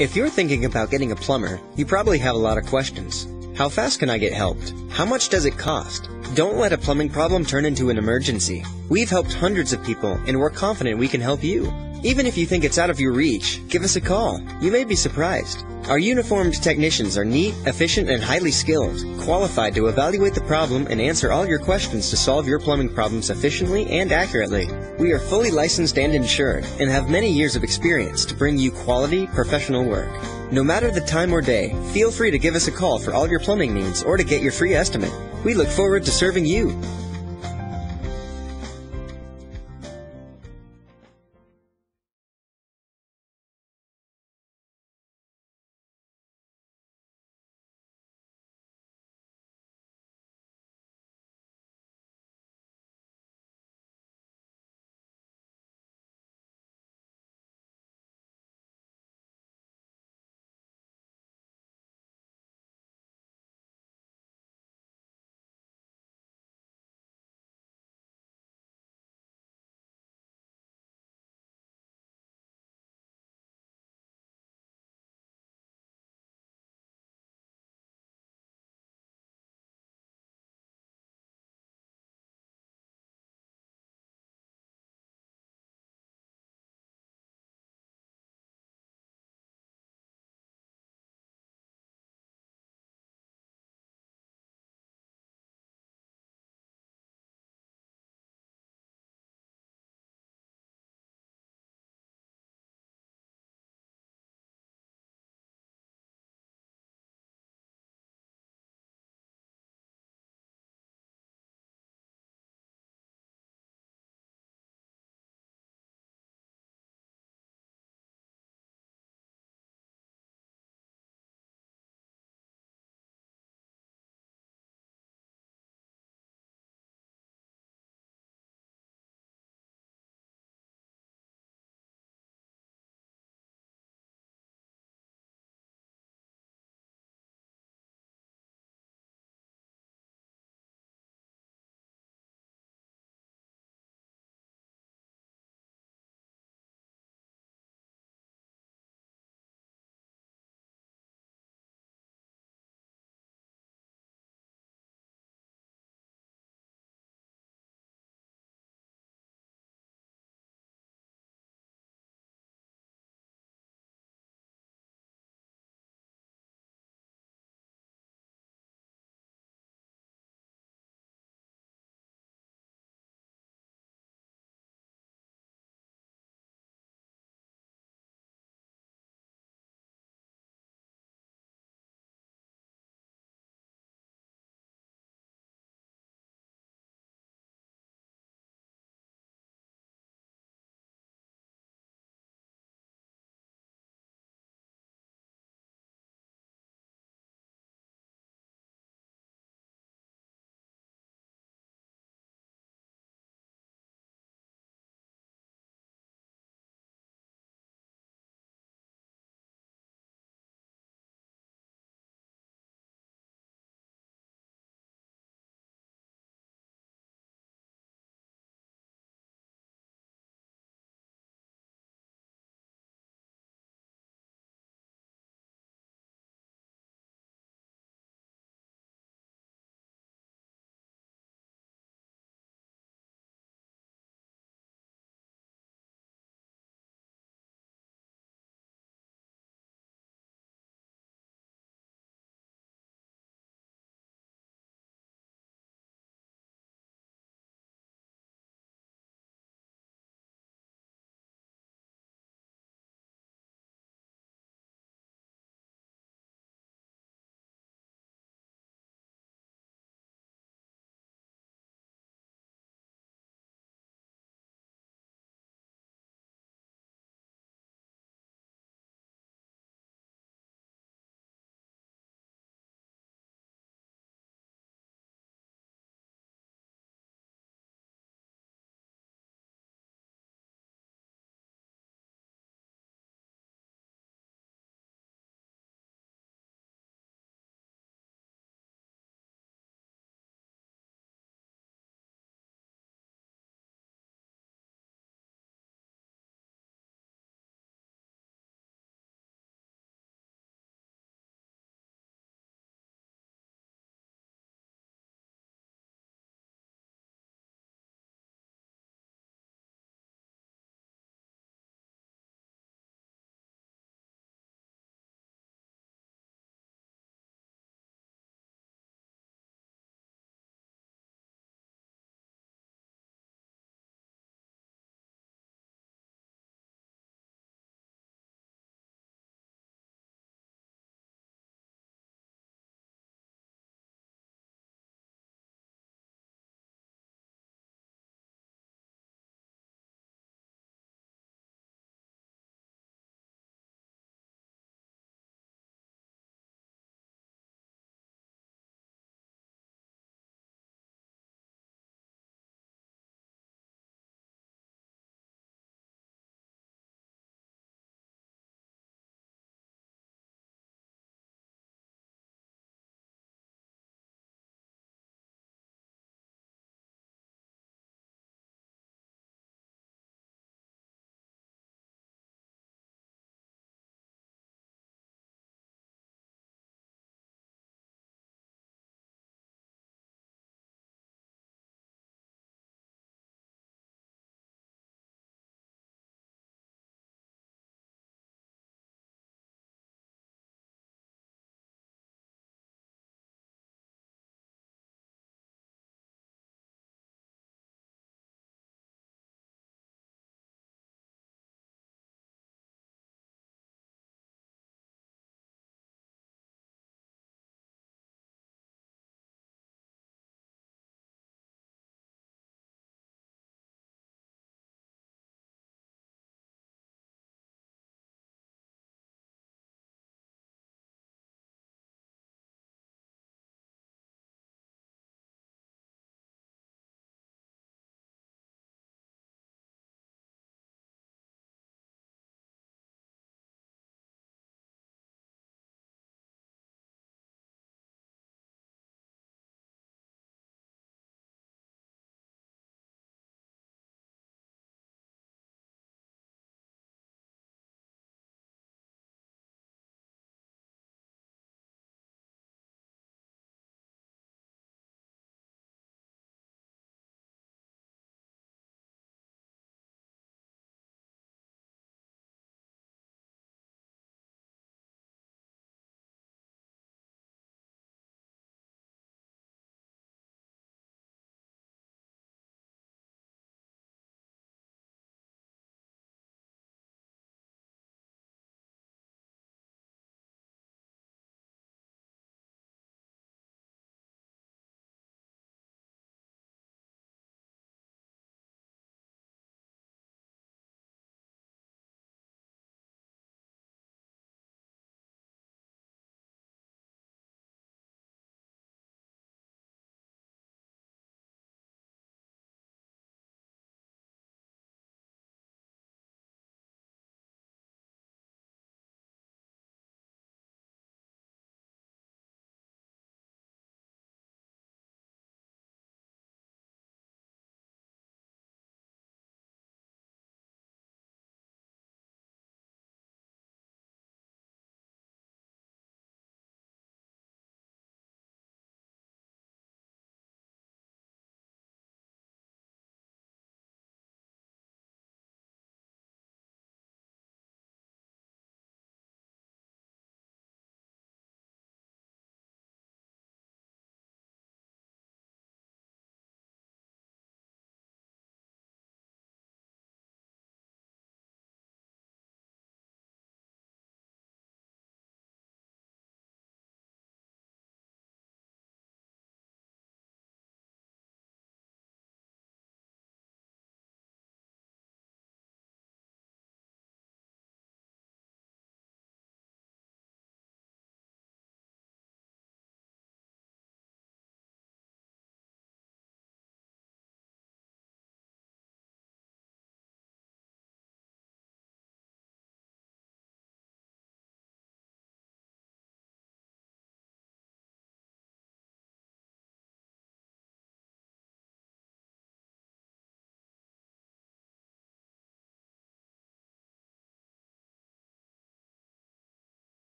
If you're thinking about getting a plumber, you probably have a lot of questions. How fast can I get helped? How much does it cost? Don't let a plumbing problem turn into an emergency. We've helped hundreds of people, and we're confident we can help you. Even if you think it's out of your reach, give us a call. You may be surprised. Our uniformed technicians are neat, efficient, and highly skilled, qualified to evaluate the problem and answer all your questions to solve your plumbing problems efficiently and accurately. We are fully licensed and insured and have many years of experience to bring you quality, professional work. No matter the time or day, feel free to give us a call for all your plumbing needs or to get your free estimate. We look forward to serving you.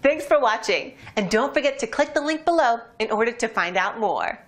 Thanks for watching, and don't forget to click the link below in order to find out more.